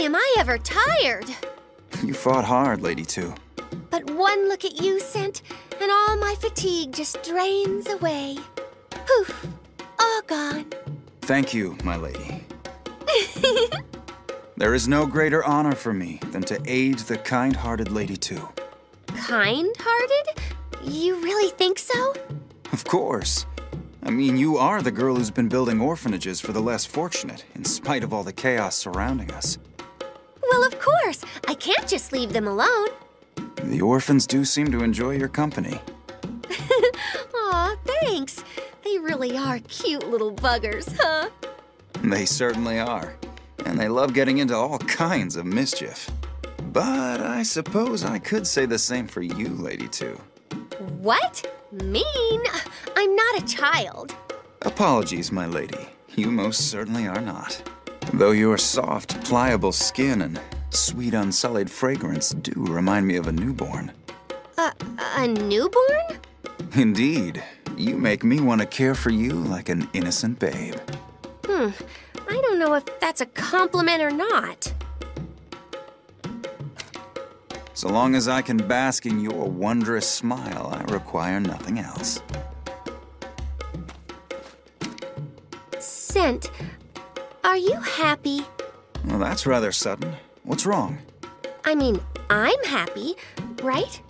am I ever tired. You fought hard, Lady Two. But one look at you, Cent, and all my fatigue just drains away. Poof, all gone. Thank you, my lady. there is no greater honor for me than to aid the kind-hearted Lady Two. Kind-hearted? You really think so? Of course. I mean, you are the girl who's been building orphanages for the less fortunate, in spite of all the chaos surrounding us. Well, of course. I can't just leave them alone. The orphans do seem to enjoy your company. Aw, thanks. They really are cute little buggers, huh? They certainly are. And they love getting into all kinds of mischief. But I suppose I could say the same for you, Lady Two. What? Mean? I'm not a child. Apologies, my lady. You most certainly are not. Though your soft, pliable skin and sweet, unsullied fragrance do remind me of a newborn. Uh, a newborn? Indeed. You make me want to care for you like an innocent babe. Hmm. I don't know if that's a compliment or not. So long as I can bask in your wondrous smile, I require nothing else. Cent, are you happy? Well, that's rather sudden. What's wrong? I mean, I'm happy, right?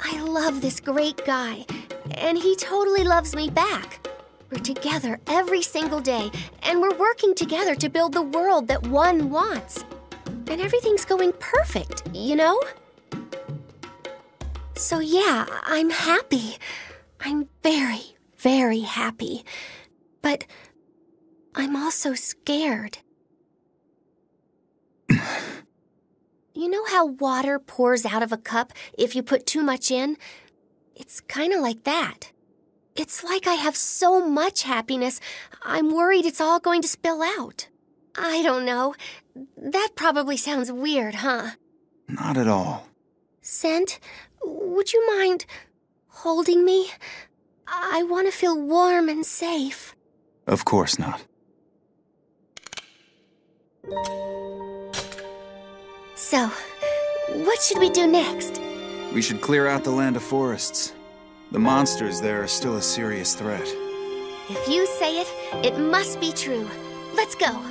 I love this great guy, and he totally loves me back. We're together every single day, and we're working together to build the world that one wants. And everything's going perfect, you know? So yeah, I'm happy. I'm very, very happy. But I'm also scared. you know how water pours out of a cup if you put too much in? It's kind of like that. It's like I have so much happiness, I'm worried it's all going to spill out. I don't know. That probably sounds weird, huh? Not at all. Cent, would you mind holding me? I want to feel warm and safe. Of course not. So, what should we do next? We should clear out the land of forests. The monsters there are still a serious threat. If you say it, it must be true. Let's go.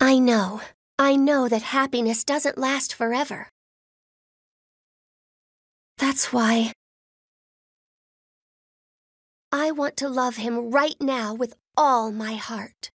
I know. I know that happiness doesn't last forever. That's why I want to love him right now with all my heart.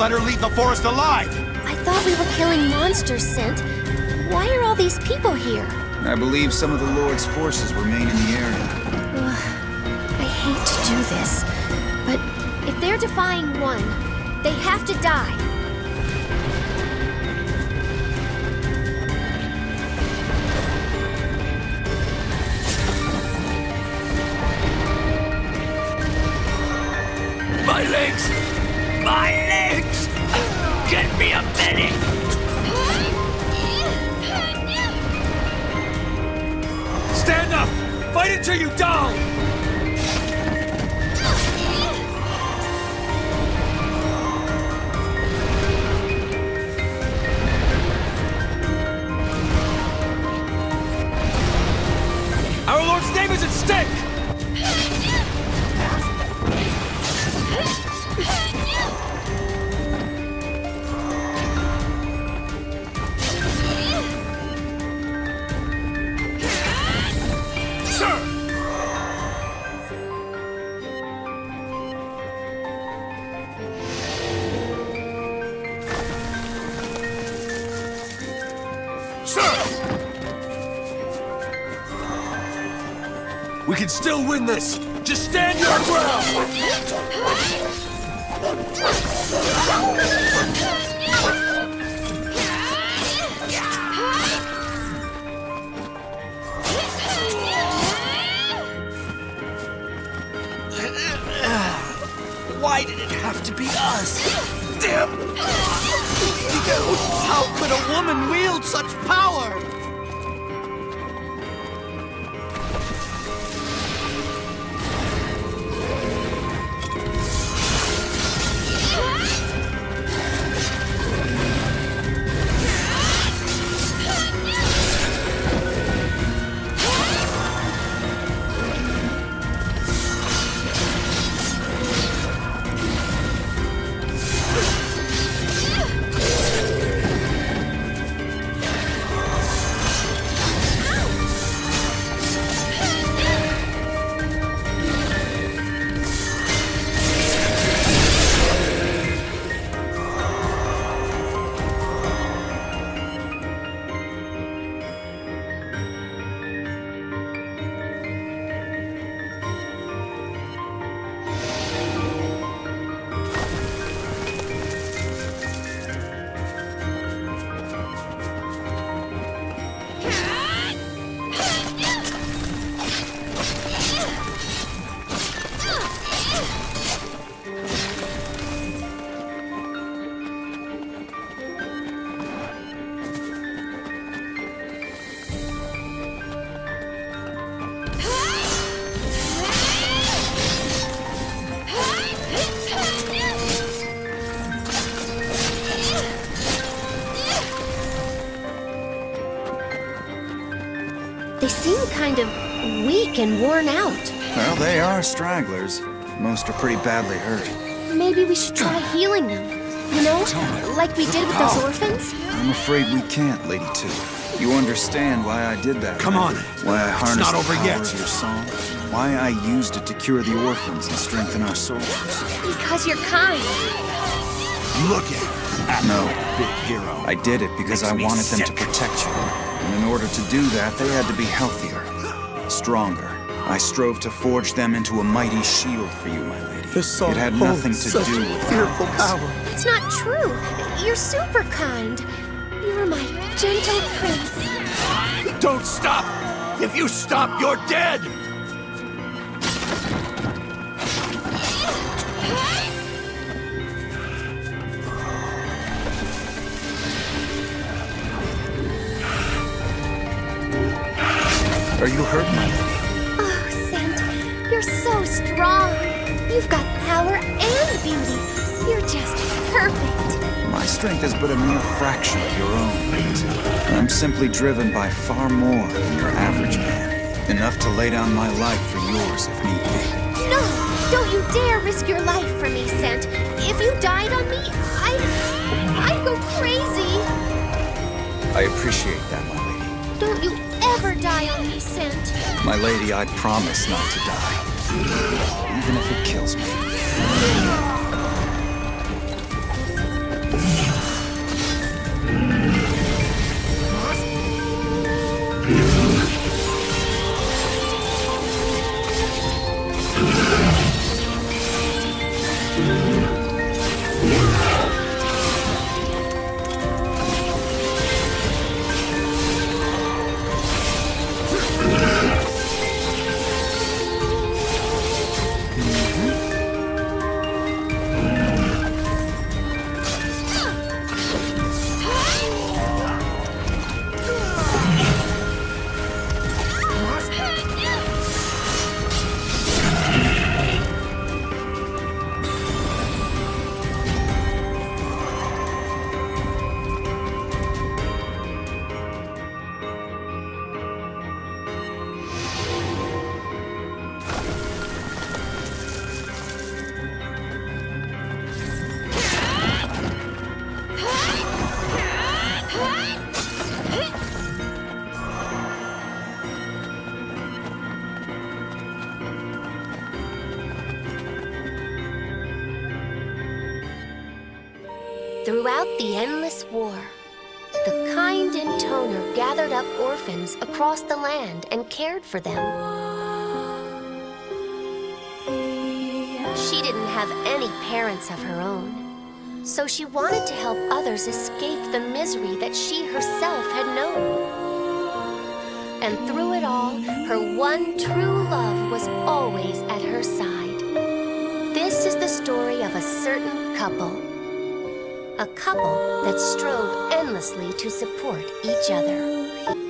Let her leave the forest alive! I thought we were killing monsters, Cent. Why are all these people here? I believe some of the Lord's forces remain in the area. Ugh, I hate to do this, but if they're defying one, they have to die. Still win this! Just stand your ground! Seem kind of weak and worn out. Well, they are stragglers. Most are pretty badly hurt. Maybe we should try healing them. You know, like we did with those oh. orphans? I'm afraid we can't, Lady Two. You understand why I did that? Come right? on. Why I harnessed not over the power yet. of your song? Why I used it to cure the orphans and strengthen our soldiers? Because you're kind. Look at No, big hero. I did it because I Makes me wanted them to protect you. And in order to do that, they had to be healthier, stronger. I strove to forge them into a mighty shield for you, my lady. The song it had nothing to such do with fearful darkness. power. It's not true. You're super kind. You're my gentle prince. Don't stop! If you stop, you're dead! Are you hurt, my lady? Oh, Cent, you're so strong. You've got power and beauty. You're just perfect. My strength is but a mere fraction of your own, Lady I'm simply driven by far more than your average man. Enough to lay down my life for yours if need be. No, don't you dare risk your life for me, Cent. If you died on me, I'd. I'd go crazy. I appreciate that, my lady. Don't you ever die on me. My lady, I promise not to die. Even if it kills me. Throughout the endless war, the kind intoner gathered up orphans across the land and cared for them. She didn't have any parents of her own, so she wanted to help others escape the misery that she herself had known. And through it all, her one true love was always at her side. This is the story of a certain couple. A couple that strove endlessly to support each other.